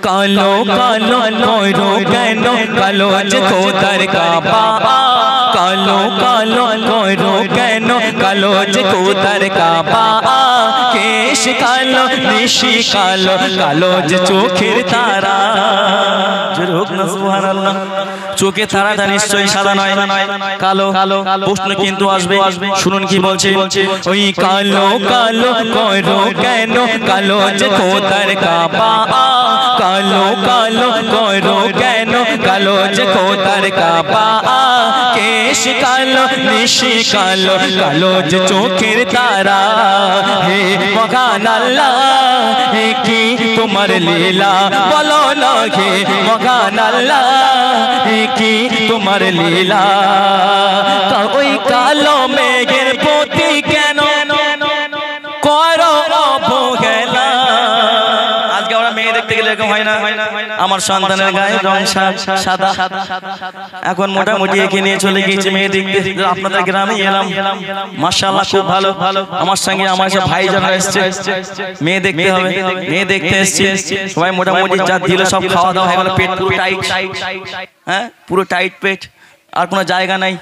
কালো কালো করো কেন কালো যে খোদার কাবা কালো কালো করো কেন কালো যে খোদার কাবা কেশ কালো নিশি কালো কালো যে চোখের তারা জোরে হোক না সুবহানাল্লাহ চোখে তারাটা নিশ্চয়ই সাদা নয় কালো কালো প্রশ্ন কিন্তু আসবে শুনুন কি বলছে ওই কালো কালো করো কেন কালো যে খোদার কাবা কালো কালো করো কেন কালো যে খোদার কাবা কেশ কালো নিশি কালো কালো যে চোখের তারা হে মগান আল্লাহ হে কি তোমার লীলা বলো না হে মগান আল্লাহ? হে কি তোমার লীলা? কা- ওই আমার সন্তানের গায়ে রং সাদা। এখন মোটামুটি একে নিয়ে চলে গিয়েছে মেয়ে দেখতে। আপনাদের গ্রামে এলাম। মার্শাল্লাহ খুব ভালো। ভালো আমার সঙ্গে আমার সব ভাই যারা এসছে। মেয়ে দেখতে হবে। মেয়ে দেখতে এসছে। সবাই মোটামুটি যা দিল সব খাওয়া দাওয়া হয়ে গেল। পেট পুরো টাইট। হ্যাঁ পুরো টাইট পেট। আর কোনো জায়গা নাই।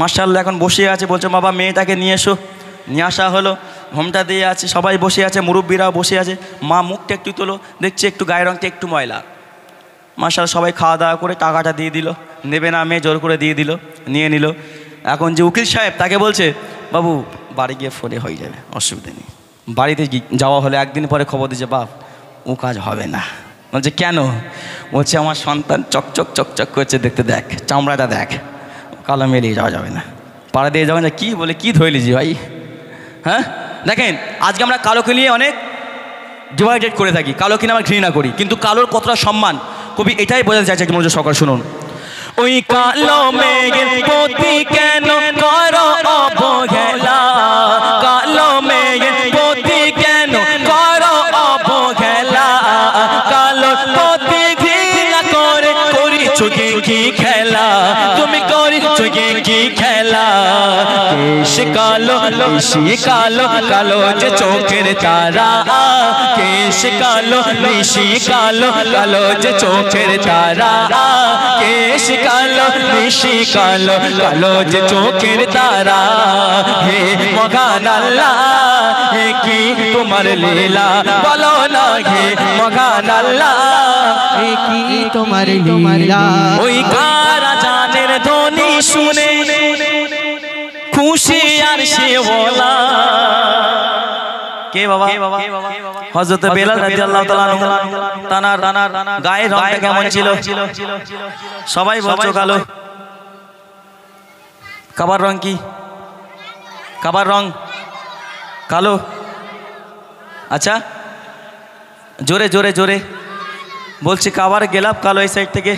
মার্শাল্লাহ এখন বসে আছে। বলছে বাবা মেয়েটাকে নিয়ে এসো। নিয়ে আসা হলো। ঘোমটা দিয়ে আছে। সবাই বসে আছে। মুরব্বীরাও বসে আছে। মা মুখটা একটু তোলো। দেখছি একটু গায়ের রঙটা একটু ময়লা। মার্শাল সবাই খাওয়া দাওয়া করে টাকাটা দিয়ে দিল। নেবে না, মেয়ে জোর করে দিয়ে দিল, নিয়ে নিল। এখন যে উকিল সাহেব তাকে বলছে, বাবু, বাড়ি গিয়ে ফোনে হয়ে যাবে, অসুবিধা নেই। বাড়িতে যাওয়া হলে একদিন পরে খবর দিচ্ছে, বাপ, ও কাজ হবে না। বলছে, কেন? বলছে, আমার সন্তান চকচক চকচক করছে, দেখতে দেখ, চামড়াটা দেখ, কালো মেরিয়ে যাওয়া যাবে না। পাড়া দিয়ে যাবেন কি বলে, কি ধরলিছি ভাই? হ্যাঁ? দেখেন, আজকে আমরা কালোকে নিয়ে অনেক ডিভাইডেড করে থাকি কালো কিনে আমরা ঘৃণা করি, কিন্তু কালোর কতটা সম্মান কবি এটাই বোঝাতে চাইছে একটু মনোযোগ সকাল শুনুন। ওই কালো মেঘের প্রতি কেন করো অবহেলা? কেশ কালো নিশি কালো কালো যে চোখের তারা। কেশ কালো নিশি কালো কালো যে চোখের তারা। কেশ কালো নিশি কালো কালো যে চোখের তারা। হে মগান আল্লাহ, হে কি তোমার লীলা? বলো না হে মগান আল্লাহ এ কি তোমার লীলা? ওই কারা জানের ধ্বনি শুনে খুশি কে বাবা? হযরত বেলাল রাদিয়াল্লাহু তাআলা তানার গায়ের রংটা কেমন ছিল? সবাই বলছো কালো। কাবার রং কি? কাবার রং কালো। আচ্ছা জোরে জোরে জোরে। বলছি কাবার গেলাপ কালো এই সাইড থেকে।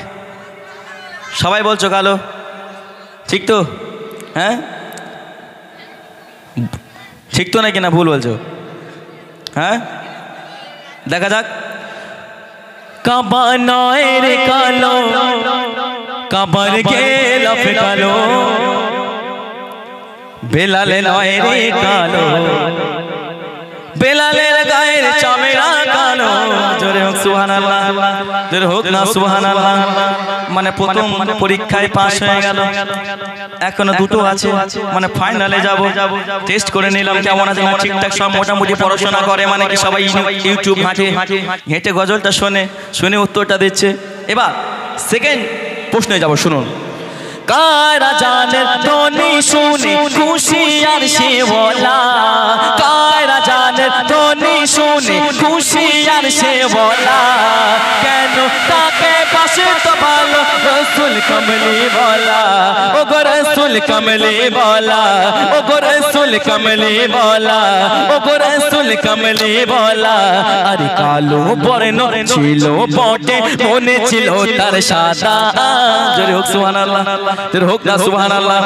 সবাই বলছো কালো। ঠিক তো? হ্যাঁ? ঠিক তো নাকি না ভুল বলছো? হ্যাঁ? দেখা যাক। কাবা নয় রে কালো, কাবার গেলাপ কালো বেলালে নয় রে কালো, বেলালের গায়ের চামেরা কালো। জোরে হোক সুবহানাল্লাহ, জোরে হোক না সুবহানাল্লাহ। মানে প্রথম পরীক্ষায় পাশ হয়ে গেল। এখনও দুটো আছে। মানে ফাইনালে যাব। টেস্ট করে নিলাম কেমন আছে ঠিকঠাক সব মোটামুটি পড়াশোনা করে। মানে কি সবাই ইউটিউব ঘাঁটে হেঁটে গজলটা শোনে শুনে উত্তরটা দিচ্ছে। এবার সেকেন্ড প্রশ্নে যাব শুনুন। কারা জানের ধ্বনি শুনে খুশি আর সে বলা? কারা জানের ধ্বনি শুনে খুশি আর রসুল কমলি বলা ও গো রসুল কমলি বলা ও গো রসুল কমলি বলা ও গো রসুল কমলি বলা আরে কালো বর্ণ ছিল বটে মনে ছিল তার সাদা জোরে হোক সুবহানাল্লাহ জোরে হোক না সুবহানাল্লাহ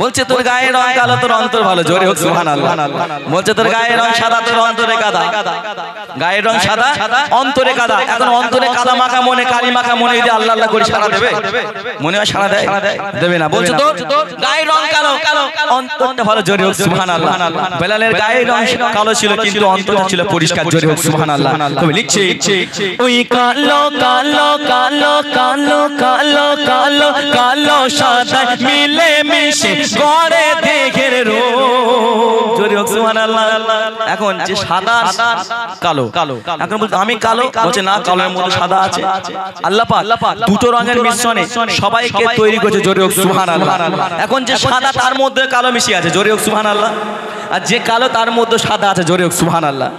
বলছে তোর গায়ে রং কালো, তোর অন্তর ভালো। জোরে হোক, সুবহানাল্লাহ। বলছে তোর গায়ে রং সাদা, তোর অন্তরে কাদা গায়ের রং সাদা, অন্তরে কাদা এখন অন্তরে কাদা মাখা মনে, কালি মাখা মনে যদি আল্লাহ আল্লাহ করে সারা দেবে। মনে হয় সারা দেয়। দেবে না বলছো তো? গায়ের রং কালো কালো। অন্তরটা ভালো জোরে হোক সুবহানাল্লাহ। বেলালের গায়ের রং কালো ছিল কিন্তু অন্তরটা ছিল পরিষ্কার জোরে হোক সুবহানাল্লাহ। তুমি লিখছে। ওই কালো কালো কালো কালো কালো কালো কালো সাদা মিলে মিশে গড়ে দেখের এখন যে সাদা কালো। কালো। এখন বলতে আমি কালো? বলছে না কালোর মধ্যে সাদা আছে। আল্লাহ পাক দুটো রঙের মিশ্রণে সবাইকে তৈরি করেছে জোরে সুবহানাল্লাহ। এখন যে সাদা তার মধ্যে কালো মিশিয়ে আছে জোরে সুবহানাল্লাহ। আর যে কালো তার মধ্যে সাদা আছে জোরে সুবহানাল্লাহ।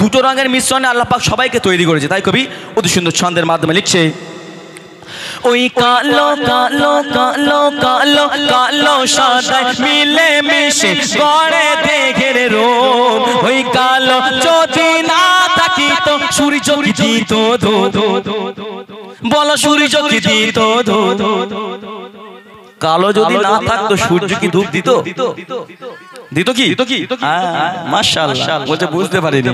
দুটো রঙের মিশ্রণে আল্লাহ পাক সবাইকে তৈরি করেছে। তাই কবি অতি সুন্দর ছন্দের মাধ্যমে লিখছে ওই কালো কালো কালো কালো কালো সাদা মিলে মিশে গড়ে দেখের রূপ। ওই কালো যদি না থাকি তো সূর্য কি দিত ধো ধো বলো সূর্য কি দিত ধো ধো কালো যদি না থাকতো সূর্য কি ধূপ দিত? দিত কি? দিত কি? মাশাআল্লাহ। বলতে বুঝতে পারিনি।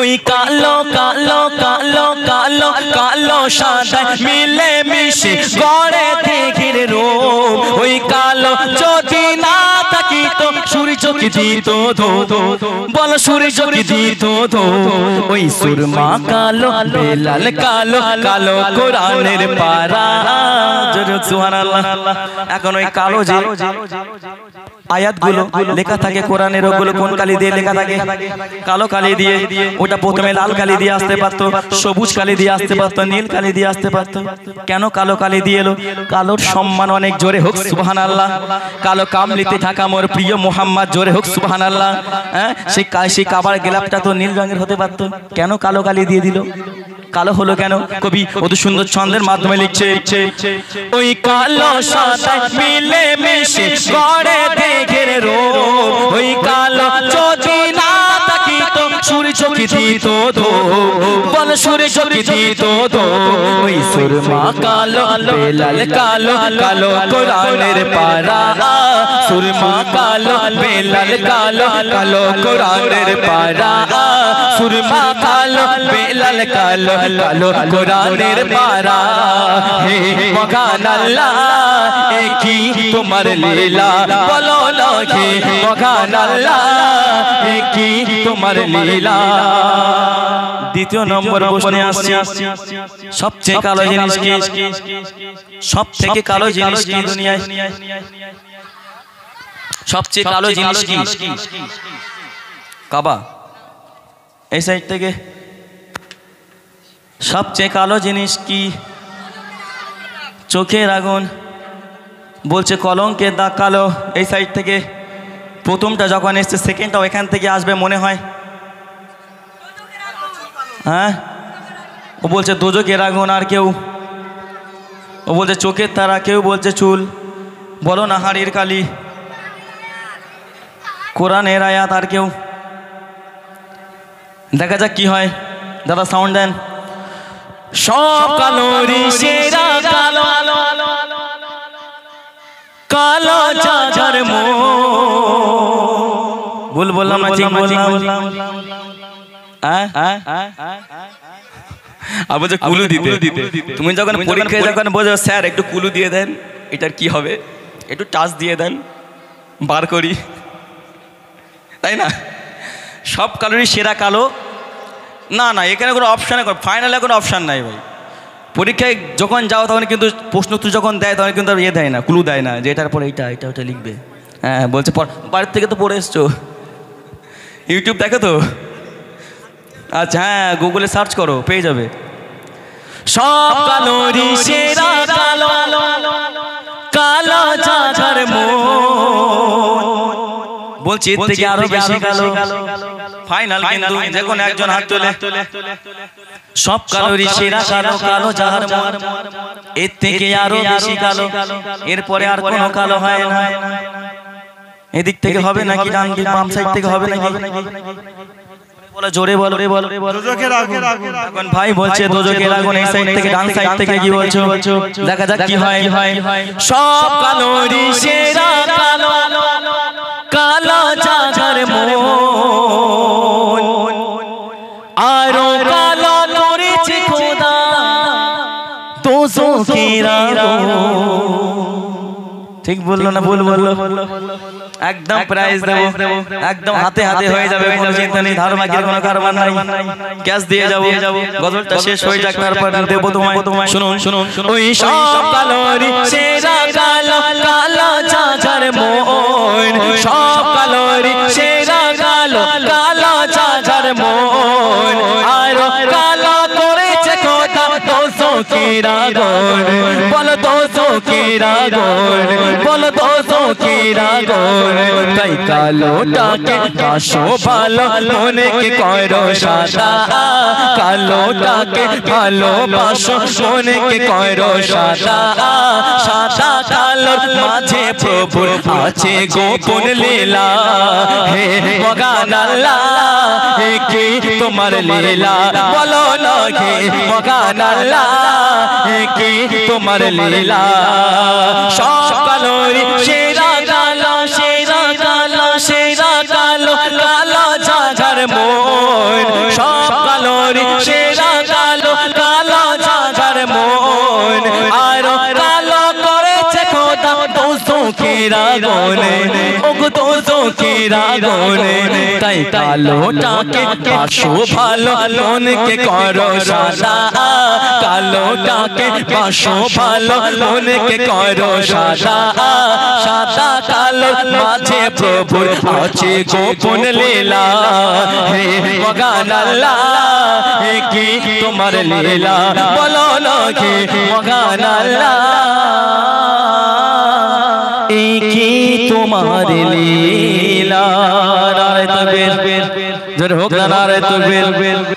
ওই কালো কালো কালো কালো কালো সাদা মিলে মিশে গড়ে দেখের রূপ। ওই কালো যদি না থাকি তো সূর্য কি দিত ধো ধো বল সূর্য কি দিত ধো ওই সুরমা কালো বেলাল কালো কালো কোরআনের পারা। সুবহানাল্লাহ। এখন ওই কালো যে আয়াতগুলো লেখা থাকে কোরআনের ওগুলো কোন কালি দিয়ে লেখা থাকে? কালো কালি দিয়ে ওটা প্রথমে লাল কালি দিয়ে আসতে পারতো সবুজ কালি দিয়ে আসতে পারতো নীল কালি দিয়ে আসতে পারতো। কেন কালো কালি দিয়ে এলো? কালোর সম্মান অনেক জোরে হোক সুবহান আল্লাহ কালো কামলিতে থাকা মোর প্রিয় মোহাম্মদ জোরে হোক সুবহান আল্লাহ হ্যাঁ। সেই সেই কাবার গেলাপটা তো নীল রঙের হতে পারতো। কেন কালো কালি দিয়ে দিল? কালো হলো কেন? কবি অত সুন্দর ছন্দের মাধ্যমে লিখছে, ওই কালো সাদা মিলে মিশে গড়ে দেখের রো ওই কালো যদি না তাকিত সূর্য কি দিত বল সূর্য কি দিত ধো ওই সুরমা কালো বেলাল কালো কালো কোরআনের পারা সুরমা কালো বেলাল কালো কালো কোরআনের পারা সুরমা কালো বেলাল কালো কালো কোরআনের পারা হে মগান আল্লাহ এ কি তোমার লীলা বলো না হে মগান আল্লাহ এ কি তোমার লীলা দ্বিতীয় নম্বর প্রশ্নে আসছি। সবচেয়ে কালো জিনিস কি? সব থেকে কালো জিনিস কি দুনিয়ায়? সবচেয়ে কালো জিনিস কি? কাবা। এই সাইড থেকে। সবচেয়ে কালো জিনিস কি? চোখের আগুন। বলছে কলঙ্কের দাগ কালো। এই সাইড থেকে। প্রথমটা যখন এসছে সেকেন্ডটাও এখান থেকে আসবে মনে হয়। হ্যাঁ? ও বলছে দোজকের আগুন আর কেউ। ও বলছে চোখের তারা কেউ বলছে চুল। বলো না হাড়ির কালি। কোরআনের আয়াত আর কেউ। দেখা যাক কি হয়। দাদা সাউন্ড দেন। সব কালোরি সেরা কালো কালো চাচার মো ভুল বললাম না ঠিক বললাম। আর বলছে কুলু দিতে। তুমি যখন পরীক্ষায় যখন বোঝো স্যার একটু কুলু দিয়ে দেন এটার কি হবে? একটু টাচ দিয়ে দেন বার করি। তাই না? সব কালোরই সেরা কালো। না না এখানে কোনো অপশানে ফাইনালে কোনো অপশান নাই ভাই। পরীক্ষায় যখন যাও তখন কিন্তু প্রশ্ন উত্তর যখন দেয় তখন কিন্তু ইয়ে দেয় না ক্লু দেয় না যে এটার পরে এইটা এটা ওটা লিখবে। হ্যাঁ বলছে বাড়ির থেকে তো পড়ে এসছো। ইউটিউব দেখো তো? আচ্ছা হ্যাঁ গুগলে সার্চ করো পেয়ে যাবে। সব কালোরি সেরা কালো কালো চাচার বলছি এর থেকে আরও বেশি কালো। ফাইনাল কিন্তু যে কোনো একজন হাত তোলে। সব কালোরি সেরা কালো কালো যাহার মন। এর থেকে আরও বেশি কালো। এরপরে আর কোনো কালো হয় না। এদিক থেকে হবে নাকি ডান দিক বাম সাইড থেকে হবে নাকি? জোরে এখন ভাই বলছে দোজকের আগুন এই সাইড থেকে ডান সাইড থেকে কি বলছো? দেখা যাক কি হয়। সব কালো ঋষেরা কালো কালো জাগার আরও কালো করেছে খোদা ঠিক বলল না ভুল বলল? একদম প্রাইজ দেব। একদম হাতে হাতে হয়ে যাবে কোনো চিন্তা নেই ধার বাকির কোনো কারবার নাই। ক্যাশ দিয়ে যাব। গজলটা শেষ হয়ে যাক তারপর দেব তোমায়। তোমায়। শুনুন শুনুন ওই সব কালোরি সেরা কালো কালো চাচার মন। সব কালোরি সেরা কালো কালো চাচার মন। দোষো কি রাগন বল দোষো কি রাগন বল কাশো ভালো করো সাদা? করো সাদা? সাদা মাঝে প্রভুর আছে গোপন লীলা। হে মগান আল্লাহ কি তোমার লীলা? বলো কে মগান আল্লাহ কি তোমার লীলা? সব কালোরি সেরা গালা সেরা গালা সেরা দোষো কি রাগনে ওগো দোষো কি রাগনে তাই কালোটাকে বাসো ভালো মনকে করো সাদা কালোটাকে বাসো ভালো মনকে করো সাদা সাদা কালো মাঝে প্রভুর আছে গোপন লীলা হে মগান আল্লাহ হে কি তোমার লীলা বলো না কি মগান আল্লাহ এই কি তোমার লীলা নারে তকবীর জোরে হোক না নারে তকবীর